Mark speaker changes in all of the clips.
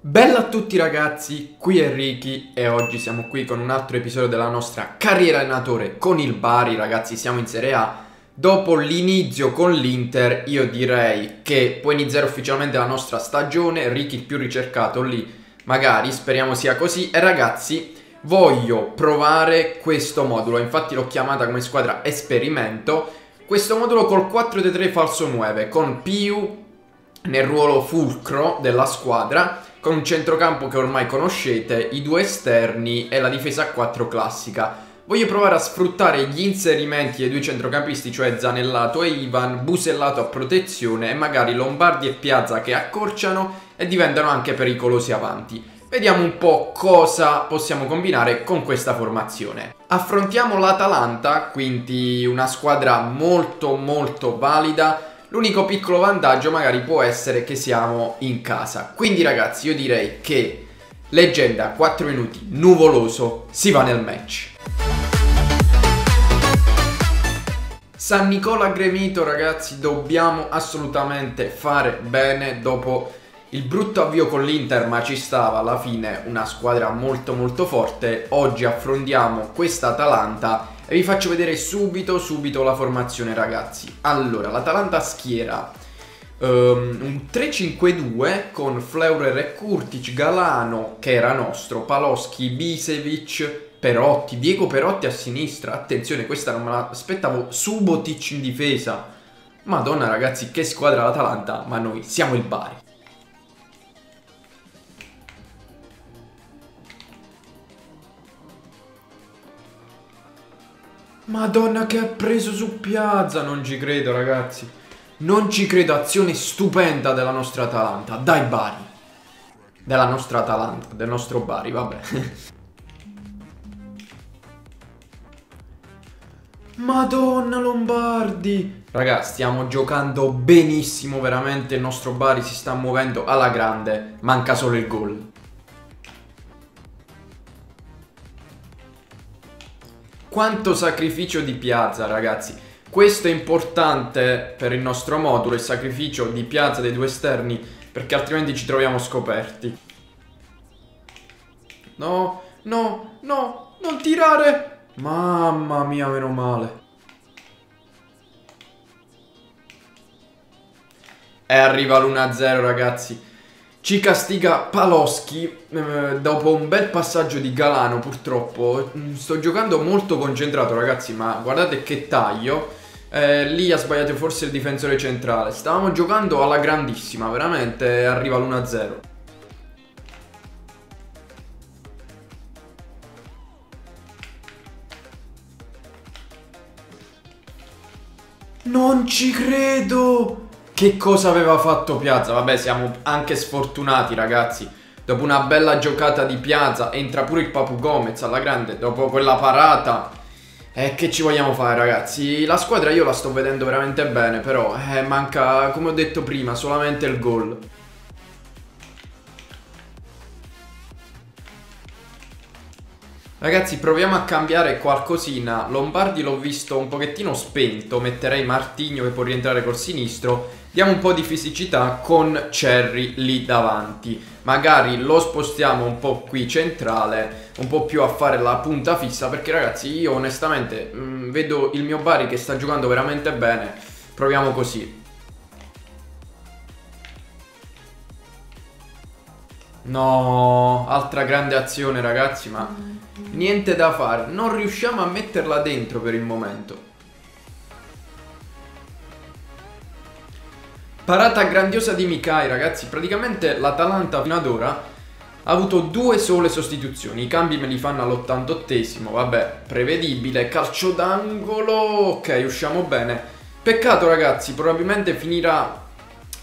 Speaker 1: Bella a tutti ragazzi, qui è Ricky e oggi siamo qui con un altro episodio della nostra carriera allenatore con il Bari, ragazzi siamo in Serie A. Dopo l'inizio con l'Inter io direi che può iniziare ufficialmente la nostra stagione, Ricky il più ricercato lì, magari speriamo sia così e ragazzi voglio provare questo modulo, infatti l'ho chiamata come squadra esperimento, questo modulo col 4-3 falso 9 con Piu nel ruolo fulcro della squadra con un centrocampo che ormai conoscete, i due esterni e la difesa a 4 classica. Voglio provare a sfruttare gli inserimenti dei due centrocampisti, cioè Zanellato e Ivan, Busellato a protezione e magari Lombardi e Piazza che accorciano e diventano anche pericolosi avanti. Vediamo un po' cosa possiamo combinare con questa formazione. Affrontiamo l'Atalanta, quindi una squadra molto molto valida L'unico piccolo vantaggio magari può essere che siamo in casa. Quindi ragazzi io direi che leggenda 4 minuti nuvoloso si va nel match. San Nicola Gremito ragazzi dobbiamo assolutamente fare bene dopo il brutto avvio con l'Inter ma ci stava alla fine una squadra molto molto forte. Oggi affrontiamo questa Atalanta e vi faccio vedere subito subito la formazione ragazzi. Allora, l'Atalanta schiera um, un 3-5-2 con Fleurer e Kurtic, Galano che era nostro, Paloschi, Bisevic, Perotti, Diego Perotti a sinistra. Attenzione, questa non me l'aspettavo, Subotic in difesa. Madonna ragazzi, che squadra l'Atalanta, ma noi siamo il Bari. Madonna che ha preso su Piazza, non ci credo ragazzi. Non ci credo, azione stupenda della nostra Atalanta. Dai Bari. Della nostra Atalanta, del nostro Bari, vabbè. Madonna Lombardi. Ragazzi, stiamo giocando benissimo, veramente il nostro Bari si sta muovendo alla grande. Manca solo il gol. Quanto sacrificio di piazza, ragazzi. Questo è importante per il nostro modulo, il sacrificio di piazza dei due esterni, perché altrimenti ci troviamo scoperti. No, no, no, non tirare! Mamma mia, meno male. E arriva l'1-0, ragazzi. Ci castiga Paloschi eh, dopo un bel passaggio di Galano purtroppo. Mm, sto giocando molto concentrato ragazzi ma guardate che taglio. Eh, lì ha sbagliato forse il difensore centrale. Stavamo giocando alla grandissima, veramente arriva l'1-0. Non ci credo! Che cosa aveva fatto Piazza? Vabbè, siamo anche sfortunati, ragazzi. Dopo una bella giocata di Piazza, entra pure il Papu Gomez alla grande. Dopo quella parata, eh, che ci vogliamo fare, ragazzi? La squadra io la sto vedendo veramente bene, però eh, manca, come ho detto prima, solamente il gol. Ragazzi proviamo a cambiare qualcosina. Lombardi l'ho visto un pochettino spento. Metterei Martigno che può rientrare col sinistro. Diamo un po' di fisicità con Cherry lì davanti. Magari lo spostiamo un po' qui centrale Un po' più a fare la punta fissa Perché ragazzi io onestamente mh, mm, Vedo il mio Bari che sta giocando veramente bene. Proviamo così. No, altra grande azione ragazzi, ma niente da fare. Non riusciamo a metterla dentro per il momento. Parata grandiosa di Mikai ragazzi, praticamente l'Atalanta fino ad ora ha avuto due sole sostituzioni, i cambi me li fanno all'88esimo, vabbè, prevedibile, calcio d'angolo, ok, usciamo bene. Peccato ragazzi, probabilmente finirà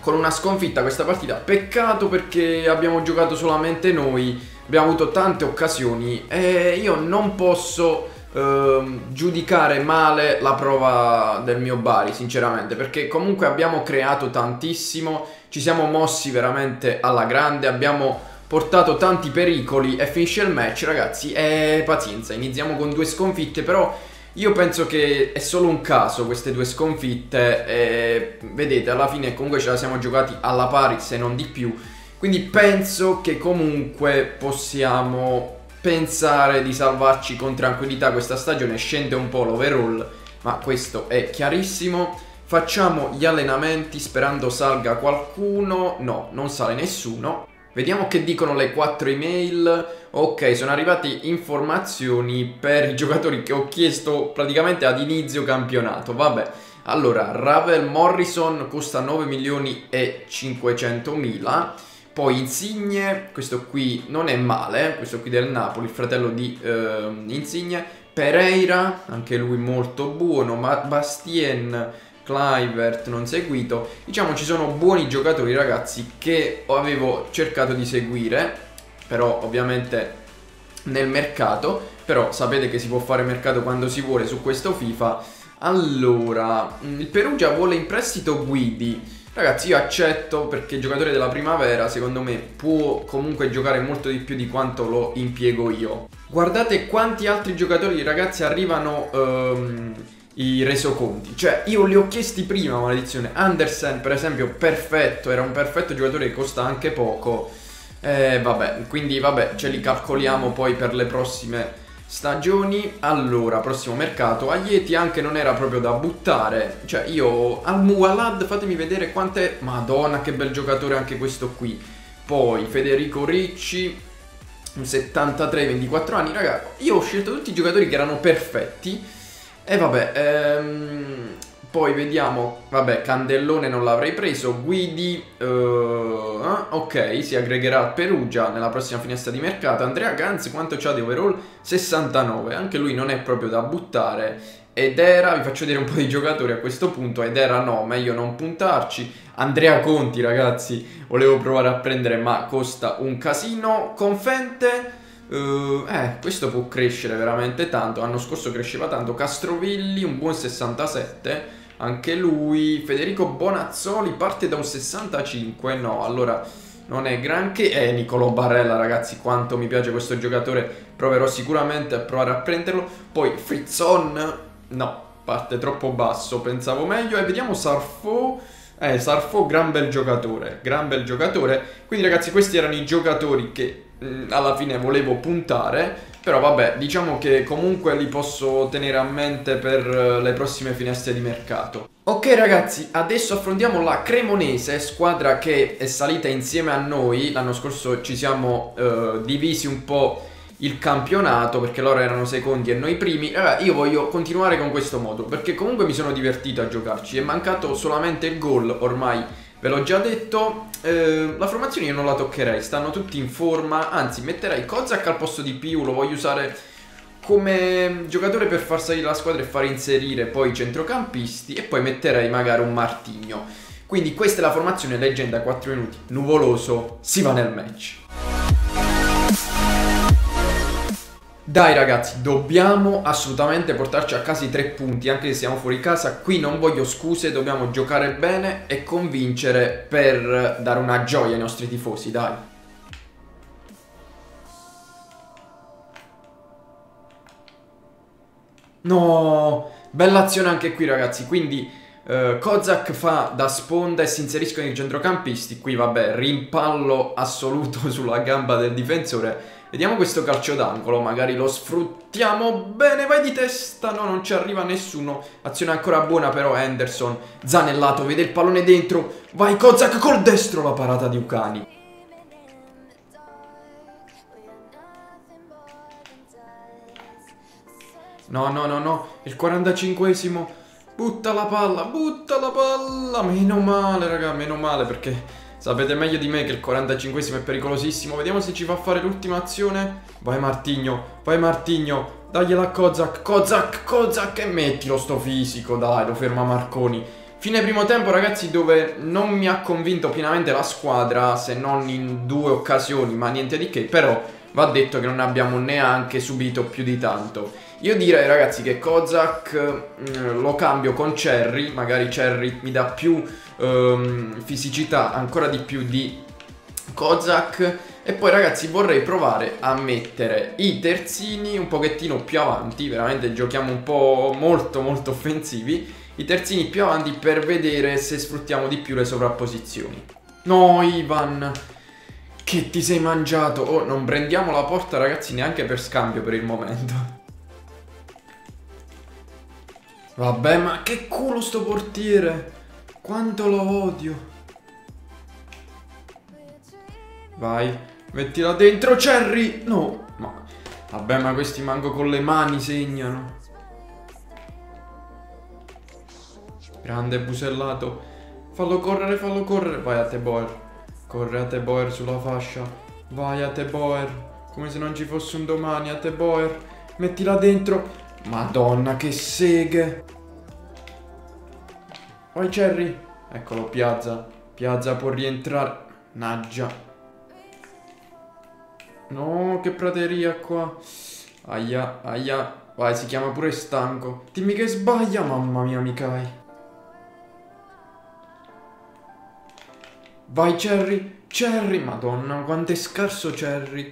Speaker 1: con una sconfitta questa partita. Peccato perché abbiamo giocato solamente noi, abbiamo avuto tante occasioni e io non posso eh, giudicare male la prova del mio Bari, sinceramente, perché comunque abbiamo creato tantissimo, ci siamo mossi veramente alla grande, abbiamo portato tanti pericoli e finisce il match, ragazzi. E pazienza, iniziamo con due sconfitte, però io penso che è solo un caso queste due sconfitte. Vedete, alla fine comunque ce la siamo giocati alla pari, se non di più. Quindi penso che comunque possiamo pensare di salvarci con tranquillità questa stagione. Scende un po' l'overall, ma questo è chiarissimo. Facciamo gli allenamenti sperando salga qualcuno. No, non sale nessuno. Vediamo che dicono le quattro email. Ok, sono arrivate informazioni per i giocatori che ho chiesto praticamente ad inizio campionato. Vabbè, allora, Ravel Morrison costa 9 milioni e 500 mila. Poi Insigne, questo qui non è male, questo qui del Napoli, il fratello di eh, Insigne. Pereira, anche lui molto buono. Ma Bastien Clivert non seguito. Diciamo ci sono buoni giocatori ragazzi che avevo cercato di seguire, però ovviamente nel mercato, però sapete che si può fare mercato quando si vuole su questo FIFA. Allora, il Perugia vuole in prestito Guidi. Ragazzi io accetto perché il giocatore della primavera secondo me può comunque giocare molto di più di quanto lo impiego io. Guardate quanti altri giocatori ragazzi arrivano... Um, i resoconti. Cioè, io li ho chiesti prima, maledizione. Andersen, per esempio, perfetto, era un perfetto giocatore che costa anche poco. Eh, vabbè, quindi vabbè, ce li calcoliamo poi per le prossime stagioni. Allora, prossimo mercato. Aieti anche non era proprio da buttare. Cioè, io al Mualad, fatemi vedere quante... Madonna, che bel giocatore anche questo qui. Poi Federico Ricci, 73, 24 anni. Raga, io ho scelto tutti i giocatori che erano perfetti e vabbè, ehm, poi vediamo, vabbè, Candellone non l'avrei preso, Guidi, uh, ok, si aggregherà a Perugia nella prossima finestra di mercato, Andrea Ganz quanto c'ha di overall? 69, anche lui non è proprio da buttare, ed era, vi faccio vedere un po' di giocatori a questo punto, ed era no, meglio non puntarci, Andrea Conti ragazzi, volevo provare a prendere ma costa un casino, Confente... Uh, eh, questo può crescere veramente tanto. L'anno scorso cresceva tanto. Castrovilli, un buon 67. Anche lui. Federico Bonazzoli parte da un 65. No, allora non è granché. Eh, Nicolo Barella, ragazzi, quanto mi piace questo giocatore. Proverò sicuramente a provare a prenderlo. Poi Frizzon, no, parte troppo basso. Pensavo meglio. E vediamo Sarfo. Eh, Sarfo, gran bel giocatore. Gran bel giocatore. Quindi, ragazzi, questi erano i giocatori che Mm, alla fine volevo puntare. Però vabbè, diciamo che comunque li posso tenere a mente per eh, le prossime finestre di mercato. Ok ragazzi, adesso affrontiamo la Cremonese, squadra che è salita insieme a noi. L'anno scorso ci siamo uh, divisi un po' il campionato perché loro erano secondi e noi primi. Allora, io voglio continuare con questo modo perché comunque mi sono divertito a giocarci. È mancato solamente il gol ormai Ve l'ho già detto, eh, la formazione io non la toccherei, stanno tutti in forma, anzi metterei Kozak al posto di Piu, lo voglio usare come giocatore per far salire la squadra e far inserire poi i centrocampisti e poi metterei magari un Martigno. Quindi questa è la formazione leggenda 4 minuti, nuvoloso, si va nel match. Dai ragazzi, dobbiamo assolutamente portarci a casa i tre punti, anche se siamo fuori casa. Qui non voglio scuse, dobbiamo giocare bene e convincere per dare una gioia ai nostri tifosi, dai. No, bella azione anche qui ragazzi, quindi uh, Kozak fa da sponda e si inseriscono i centrocampisti. Qui vabbè, rimpallo assoluto sulla gamba del difensore Vediamo questo calcio d'angolo, magari lo sfruttiamo bene, vai di testa, no, non ci arriva nessuno. Azione ancora buona però Henderson, zanellato, vede il pallone dentro, vai Kozak col destro la parata di Ucani. No, no, no, no, il 45esimo, butta la palla, butta la palla, meno male raga, meno male perché Sapete meglio di me che il 45esimo è pericolosissimo. Vediamo se ci fa fare l'ultima azione. Vai Martigno, vai Martigno. Dagliela a Kozak, Kozak, Kozak e mettilo sto fisico, dai, lo ferma Marconi. Fine primo tempo ragazzi dove non mi ha convinto pienamente la squadra, se non in due occasioni, ma niente di che. Però va detto che non abbiamo neanche subito più di tanto. Io direi ragazzi che Kozak mm, lo cambio con Cherry, magari Cherry mi dà più um, fisicità, ancora di più di Kozak. E poi ragazzi vorrei provare a mettere i terzini un pochettino più avanti, veramente giochiamo un po' molto molto offensivi, i terzini più avanti per vedere se sfruttiamo di più le sovrapposizioni. No Ivan, che ti sei mangiato? Oh, non prendiamo la porta ragazzi neanche per scambio per il momento. Vabbè, ma che culo sto portiere! Quanto lo odio! Vai. Mettila dentro, Cherry! No, ma... Vabbè, ma questi manco con le mani segnano. Grande busellato. Fallo correre, fallo correre. Vai a te, Boer. Corre a te, Boer, sulla fascia. Vai a te, Boer. Come se non ci fosse un domani, a te, Boer. Mettila dentro. Madonna, che seghe. Vai, Cherry. Eccolo, Piazza. Piazza può rientrare. Naggia. No, che prateria qua. Aia, aia. Vai, si chiama pure stanco. Dimmi che sbaglia, mamma mia, Mikai. Vai, Cherry. Cherry, madonna, quanto è scarso Cherry.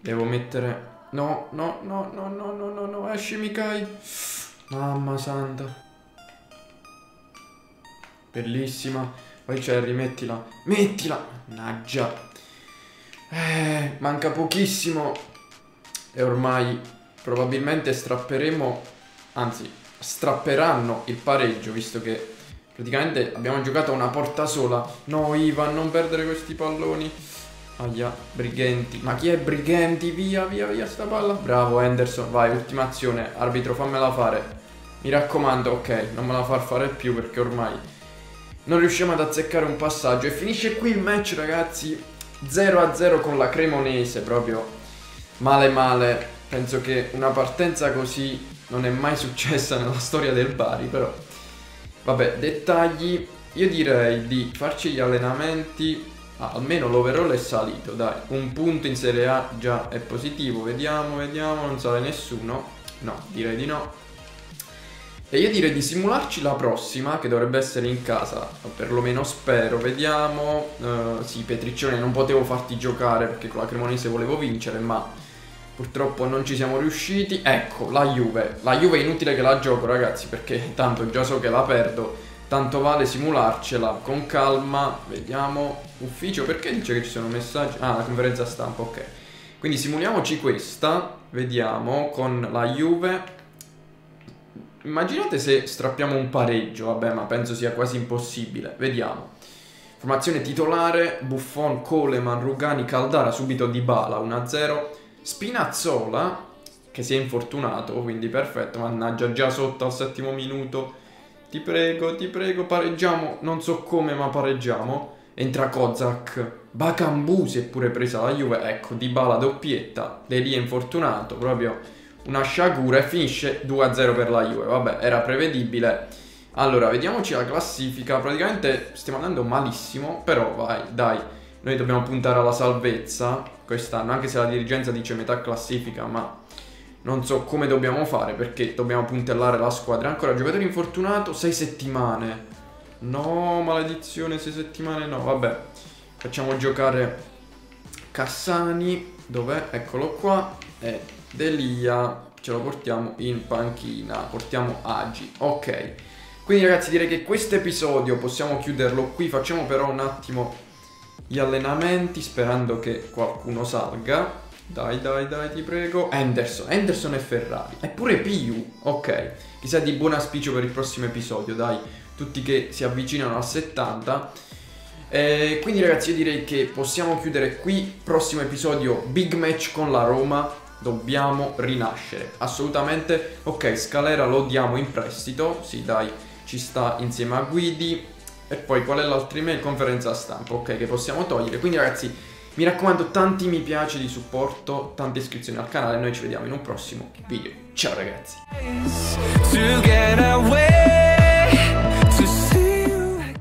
Speaker 1: Devo mettere... No, no, no, no, no, no, no, no, esci Mikai. Mamma santa. Bellissima. Vai Cherry, mettila. Mettila. Naggia. Eh, manca pochissimo e ormai probabilmente strapperemo, anzi strapperanno il pareggio visto che praticamente abbiamo giocato una porta sola. No Ivan, non perdere questi palloni. Aia, Brighenti. Ma chi è Brighenti? Via, via, via sta palla. Bravo Henderson, vai, ultima azione. Arbitro, fammela fare. Mi raccomando, ok, non me la far fare più perché ormai non riusciamo ad azzeccare un passaggio. E finisce qui il match, ragazzi. 0-0 con la Cremonese, proprio male male. Penso che una partenza così non è mai successa nella storia del Bari, però vabbè, dettagli. Io direi di farci gli allenamenti, ah, almeno l'overall è salito, dai, un punto in Serie A già è positivo, vediamo, vediamo, non sale nessuno. No, direi di no. E io direi di simularci la prossima, che dovrebbe essere in casa, o perlomeno spero, vediamo. Uh, sì, Petriccione, non potevo farti giocare perché con la Cremonese volevo vincere, ma purtroppo non ci siamo riusciti. Ecco, la Juve. La Juve è inutile che la gioco, ragazzi, perché tanto già so che la perdo. Tanto vale simularcela con calma. Vediamo. Ufficio, perché dice che ci sono messaggi? Ah, la conferenza stampa, ok. Quindi simuliamoci questa. Vediamo con la Juve Immaginate se strappiamo un pareggio, vabbè, ma penso sia quasi impossibile. Vediamo. Formazione titolare, Buffon, Coleman, Rugani, Caldara, subito di Bala, 1-0. Spinazzola, che si è infortunato, quindi perfetto, mannaggia, già sotto al settimo minuto. Ti prego, ti prego, pareggiamo, non so come, ma pareggiamo. Entra Kozak, Bakambu si è pure presa la Juve, ecco, di Bala doppietta, De lì è infortunato, proprio una sciagura e finisce 2-0 per la Juve. Vabbè, era prevedibile. Allora, vediamoci la classifica. Praticamente stiamo andando malissimo, però vai, dai. Noi dobbiamo puntare alla salvezza quest'anno, anche se la dirigenza dice metà classifica, ma non so come dobbiamo fare perché dobbiamo puntellare la squadra. Ancora giocatore infortunato, 6 settimane. No, maledizione, 6 settimane no, vabbè. Facciamo giocare Cassani, dov'è? Eccolo qua. E Delia ce lo portiamo in panchina, portiamo Agi, ok. Quindi ragazzi direi che questo episodio possiamo chiuderlo qui, facciamo però un attimo gli allenamenti sperando che qualcuno salga. Dai, dai, dai, ti prego. Anderson, Anderson e Ferrari. Eppure Piu, ok. Chissà di buon auspicio per il prossimo episodio, dai. Tutti che si avvicinano a 70. Eh, quindi ragazzi io direi che possiamo chiudere qui. Prossimo episodio, big match con la Roma dobbiamo rinascere. Assolutamente. Ok, Scalera lo diamo in prestito. Sì, dai, ci sta insieme a Guidi. E poi qual è l'altra email? Conferenza stampa, ok, che possiamo togliere. Quindi ragazzi, mi raccomando, tanti mi piace di supporto, tante iscrizioni al canale. Noi ci vediamo in un prossimo video. Ciao ragazzi.